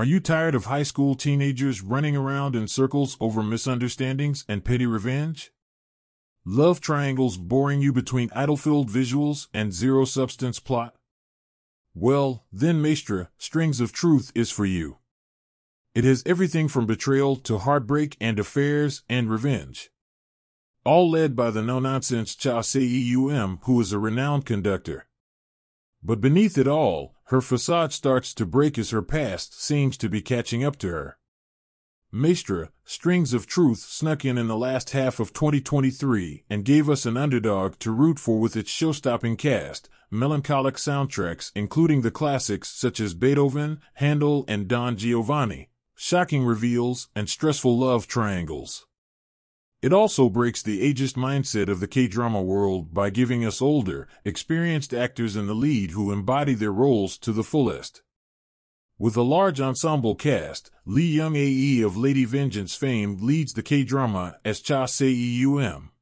Are you tired of high school teenagers running around in circles over misunderstandings and petty revenge? Love triangles boring you between idol-filled visuals and zero-substance plot? Well, then Maestra, Strings of Truth is for you. It has everything from betrayal to heartbreak and affairs and revenge. All led by the no-nonsense Cha Se-eum, who is a renowned conductor. But beneath it all, her facade starts to break as her past seems to be catching up to her. Maestra, Strings of Truth snuck in in the last half of 2023 and gave us an underdog to root for with its show-stopping cast, melancholic soundtracks including the classics such as Beethoven, Handel, and Don Giovanni, shocking reveals, and stressful love triangles. It also breaks the ageist mindset of the K-drama world by giving us older, experienced actors in the lead who embody their roles to the fullest. With a large ensemble cast, Lee Young-ae of Lady Vengeance fame leads the K-drama as Cha Se-eum.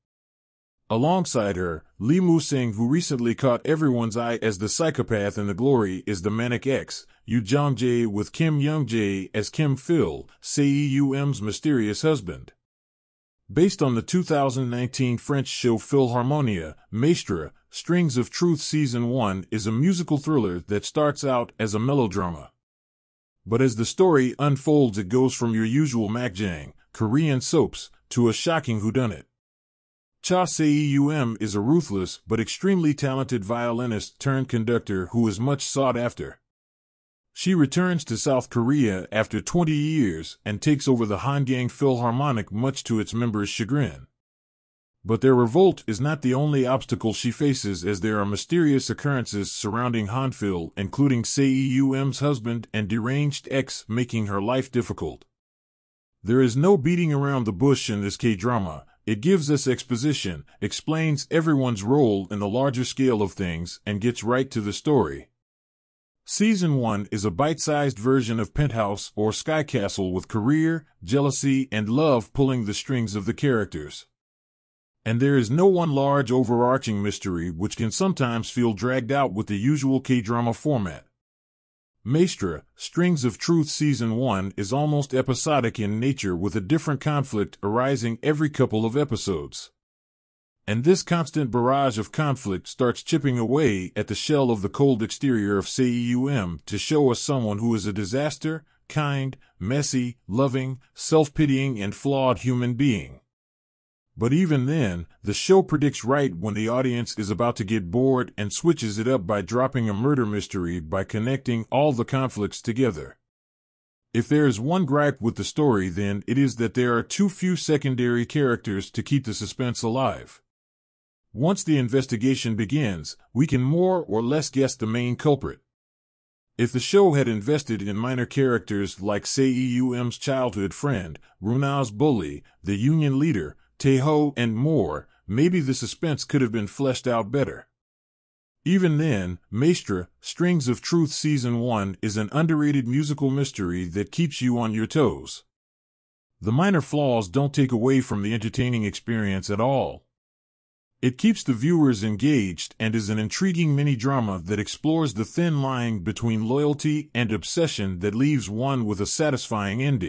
Alongside her, Lee Moo-saeng, who recently caught everyone's eye as the psychopath in The Glory, is the manic ex, Yoo Jong-jae with Kim Young-jae as Kim Phil, Se-eum's mysterious husband. Based on the 2019 French show Philharmonia, Maestra, Strings of Truth Season 1 is a musical thriller that starts out as a melodrama. But as the story unfolds, it goes from your usual makjang, Korean soaps, to a shocking whodunit. Cha Se-eum is a ruthless but extremely talented violinist turned conductor who is much sought after. She returns to South Korea after 20 years and takes over the Hangang Philharmonic much to its members' chagrin. But their revolt is not the only obstacle she faces as there are mysterious occurrences surrounding Hanphil, including Se-eum's husband and deranged ex making her life difficult. There is no beating around the bush in this K-drama. It gives us exposition, explains everyone's role in the larger scale of things, and gets right to the story. Season 1 is a bite-sized version of Penthouse or Sky Castle with career, jealousy, and love pulling the strings of the characters. And there is no one large overarching mystery which can sometimes feel dragged out with the usual K-drama format. Maestra, Strings of Truth Season 1 is almost episodic in nature with a different conflict arising every couple of episodes. And this constant barrage of conflict starts chipping away at the shell of the cold exterior of Se-eum to show us someone who is a disaster, kind, messy, loving, self-pitying, and flawed human being. But even then, the show predicts right when the audience is about to get bored and switches it up by dropping a murder mystery by connecting all the conflicts together. If there is one gripe with the story, then it is that there are too few secondary characters to keep the suspense alive. Once the investigation begins, we can more or less guess the main culprit. If the show had invested in minor characters like Se-eum's childhood friend, Runa's bully, the union leader, Taeho, and more, maybe the suspense could have been fleshed out better. Even then, Maestra, Strings of Truth Season 1 is an underrated musical mystery that keeps you on your toes. The minor flaws don't take away from the entertaining experience at all. It keeps the viewers engaged and is an intriguing mini drama that explores the thin line between loyalty and obsession that leaves one with a satisfying ending.